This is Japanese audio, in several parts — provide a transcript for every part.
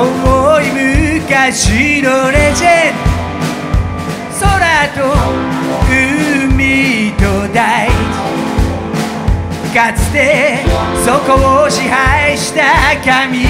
遠い昔のレジェンド。空と海と大。地かつてそこを支配した神。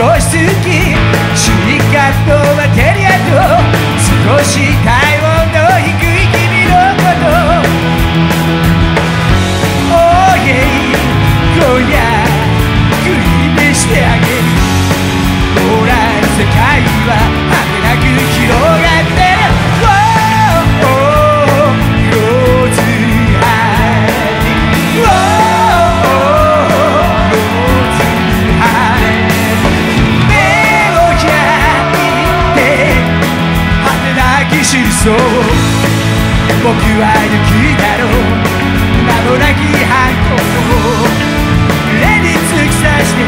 少し好き。シリカとマテリアと少し体僕は雪だろう。名もなき反抗を目に突き刺して